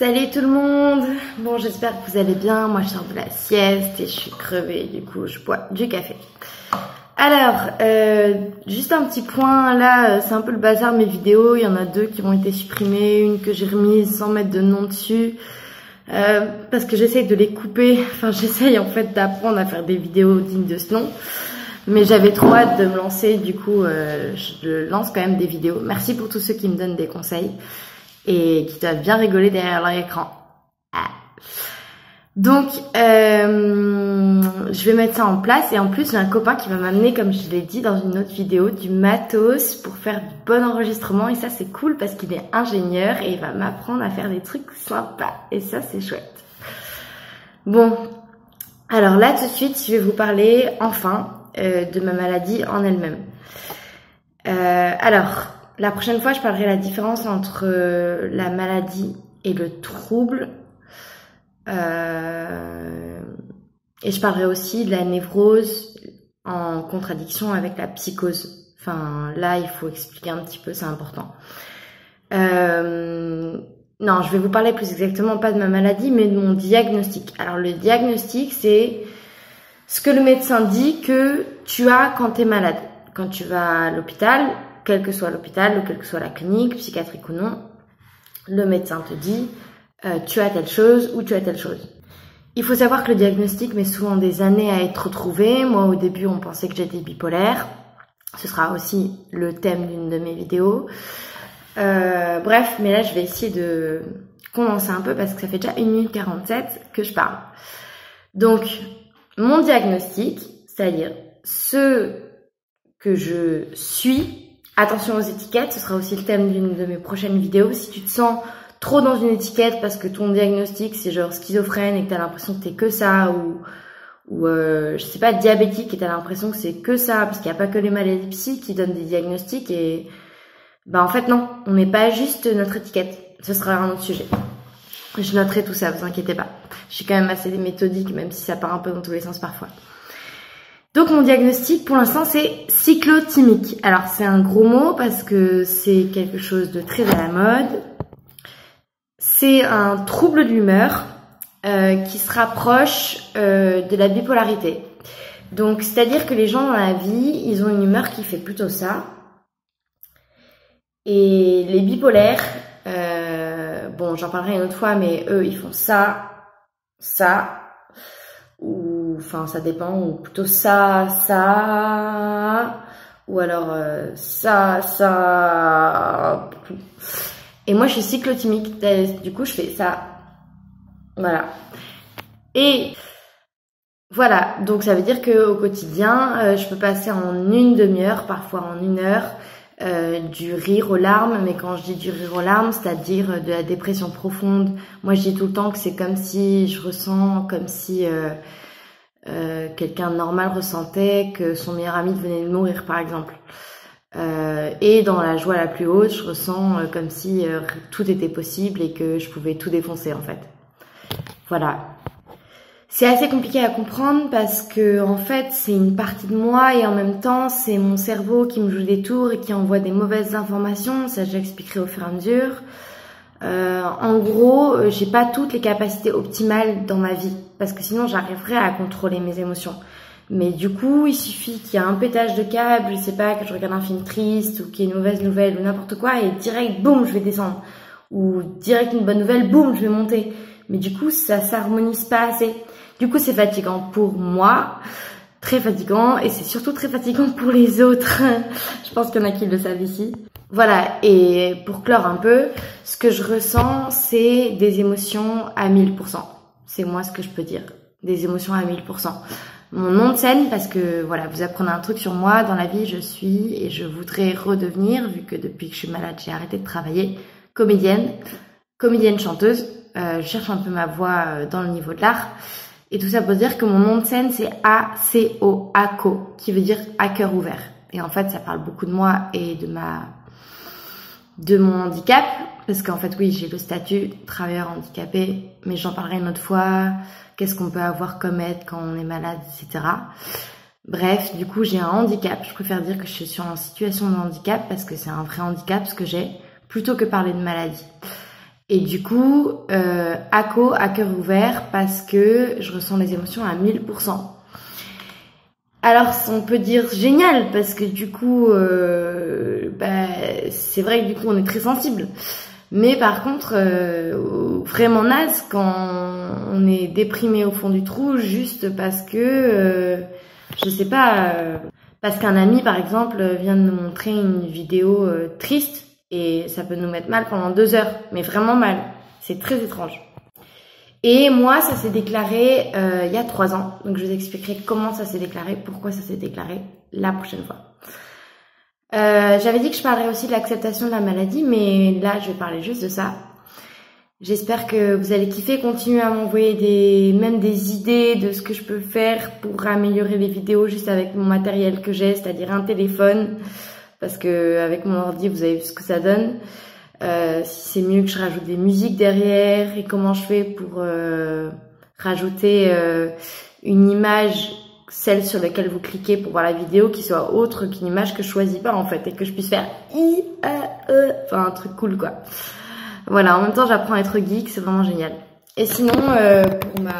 Salut tout le monde. Bon j'espère que vous allez bien, moi je sors de la sieste et je suis crevée, du coup je bois du café. Alors, euh, juste un petit point, là euh, c'est un peu le bazar mes vidéos, il y en a deux qui ont été supprimées, une que j'ai remise sans mettre de nom dessus, euh, parce que j'essaye de les couper, enfin j'essaye en fait d'apprendre à faire des vidéos dignes de ce nom. Mais j'avais trop hâte de me lancer, du coup je lance quand même des vidéos. Merci pour tous ceux qui me donnent des conseils et qui doivent bien rigoler derrière leur écran. Ah. Donc, euh, je vais mettre ça en place et en plus j'ai un copain qui va m'amener, comme je l'ai dit dans une autre vidéo, du matos pour faire du bon enregistrement et ça c'est cool parce qu'il est ingénieur et il va m'apprendre à faire des trucs sympas et ça c'est chouette. Bon, alors là tout de suite je vais vous parler enfin euh, de ma maladie en elle-même. Euh, alors, la prochaine fois, je parlerai la différence entre euh, la maladie et le trouble. Euh, et je parlerai aussi de la névrose en contradiction avec la psychose. Enfin, là, il faut expliquer un petit peu, c'est important. Euh, non, je vais vous parler plus exactement pas de ma maladie, mais de mon diagnostic. Alors, le diagnostic, c'est ce que le médecin dit que tu as quand tu es malade. Quand tu vas à l'hôpital, quel que soit l'hôpital ou quelle que soit la clinique, psychiatrique ou non, le médecin te dit euh, tu as telle chose ou tu as telle chose. Il faut savoir que le diagnostic met souvent des années à être trouvé. Moi, au début, on pensait que j'étais bipolaire. Ce sera aussi le thème d'une de mes vidéos. Euh, bref, mais là, je vais essayer de condenser un peu parce que ça fait déjà 1 minute 47 que je parle. Donc, mon diagnostic, c'est-à-dire ce que je suis Attention aux étiquettes, ce sera aussi le thème d'une de mes prochaines vidéos. Si tu te sens trop dans une étiquette parce que ton diagnostic c'est genre schizophrène et que t'as l'impression que t'es que ça ou ou euh, je sais pas diabétique et t'as l'impression que c'est que ça parce qu'il n'y a pas que les maladies psy qui donnent des diagnostics et bah en fait non, on n'est pas juste notre étiquette. Ce sera un autre sujet. Je noterai tout ça, vous inquiétez pas. Je suis quand même assez méthodique même si ça part un peu dans tous les sens parfois. Donc mon diagnostic pour l'instant c'est cyclotimique. Alors c'est un gros mot parce que c'est quelque chose de très à la mode. C'est un trouble de l'humeur euh, qui se rapproche euh, de la bipolarité. Donc c'est-à-dire que les gens dans la vie, ils ont une humeur qui fait plutôt ça. Et les bipolaires, euh, bon j'en parlerai une autre fois, mais eux ils font ça, ça, ou enfin ça dépend, ou plutôt ça, ça, ou alors euh, ça, ça. Et moi je suis cyclotimique, du coup je fais ça. Voilà. Et voilà, donc ça veut dire que au quotidien, euh, je peux passer en une demi-heure, parfois en une heure, euh, du rire aux larmes, mais quand je dis du rire aux larmes, c'est-à-dire de la dépression profonde, moi je dis tout le temps que c'est comme si je ressens, comme si euh, quelqu'un normal ressentait que son meilleur ami venait de mourir par exemple. et dans la joie la plus haute, je ressens comme si tout était possible et que je pouvais tout défoncer en fait. Voilà, c'est assez compliqué à comprendre parce que en fait c'est une partie de moi et en même temps c'est mon cerveau qui me joue des tours et qui envoie des mauvaises informations. Ça j'expliquerai au fur et à mesure. Euh, en gros, euh, j'ai pas toutes les capacités optimales dans ma vie parce que sinon j'arriverais à contrôler mes émotions. Mais du coup, il suffit qu'il y ait un pétage de câble, je sais pas, que je regarde un film triste ou qu'il y ait une mauvaise nouvelle ou n'importe quoi et direct, boum, je vais descendre. Ou direct une bonne nouvelle, boum, je vais monter. Mais du coup, ça s'harmonise pas assez. Du coup, c'est fatigant pour moi, très fatigant, et c'est surtout très fatigant pour les autres. je pense qu'il y en a qui le savent ici. Voilà, et pour clore un peu, ce que je ressens, c'est des émotions à 1000%. C'est moi ce que je peux dire. Des émotions à 1000%. Mon nom de scène, parce que voilà, vous apprenez un truc sur moi, dans la vie je suis, et je voudrais redevenir, vu que depuis que je suis malade, j'ai arrêté de travailler, comédienne, comédienne chanteuse. Euh, je cherche un peu ma voix euh, dans le niveau de l'art. Et tout ça pour dire que mon nom de scène, c'est A-C-O, ACO, qui veut dire à cœur ouvert. Et en fait, ça parle beaucoup de moi et de ma, de mon handicap. Parce qu'en fait, oui, j'ai le statut travailleur handicapé, mais j'en parlerai une autre fois. Qu'est-ce qu'on peut avoir comme aide quand on est malade, etc. Bref, du coup, j'ai un handicap. Je préfère dire que je suis sur une situation de handicap parce que c'est un vrai handicap ce que j'ai, plutôt que parler de maladie. Et du coup, euh, à cœur ouvert, parce que je ressens les émotions à 1000%. Alors, on peut dire génial, parce que du coup, euh, bah, c'est vrai que du coup, on est très sensible. Mais par contre, euh, vraiment naze quand on est déprimé au fond du trou, juste parce que, euh, je sais pas, euh, parce qu'un ami, par exemple, vient de nous montrer une vidéo triste et ça peut nous mettre mal pendant deux heures, mais vraiment mal. C'est très étrange. Et moi, ça s'est déclaré euh, il y a trois ans. Donc je vous expliquerai comment ça s'est déclaré, pourquoi ça s'est déclaré la prochaine fois. Euh, J'avais dit que je parlerais aussi de l'acceptation de la maladie, mais là, je vais parler juste de ça. J'espère que vous allez kiffer, continuer à m'envoyer des, même des idées de ce que je peux faire pour améliorer les vidéos juste avec mon matériel que j'ai, c'est-à-dire un téléphone parce que avec mon ordi, vous avez vu ce que ça donne. Euh, si c'est mieux que je rajoute des musiques derrière et comment je fais pour euh, rajouter euh, une image, celle sur laquelle vous cliquez pour voir la vidéo, qui soit autre qu'une image que je choisis pas en fait et que je puisse faire i, a, e, enfin un truc cool quoi. Voilà, en même temps j'apprends à être geek, c'est vraiment génial. Et sinon, euh, pour ma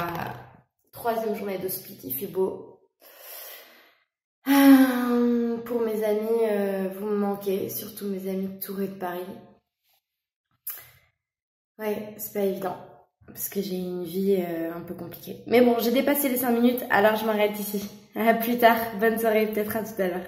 troisième journée de split, il fait beau. Pour mes amis, euh, vous me manquez, surtout mes amis de Tours et de Paris. Ouais, c'est pas évident, parce que j'ai une vie euh, un peu compliquée. Mais bon, j'ai dépassé les 5 minutes, alors je m'arrête ici. Plus tard, bonne soirée, peut-être à tout à l'heure.